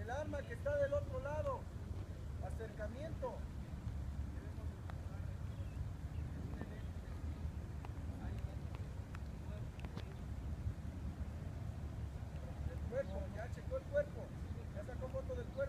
El arma que está del otro lado. Acercamiento. El cuerpo, ya checó el cuerpo. Ya sacó foto del cuerpo.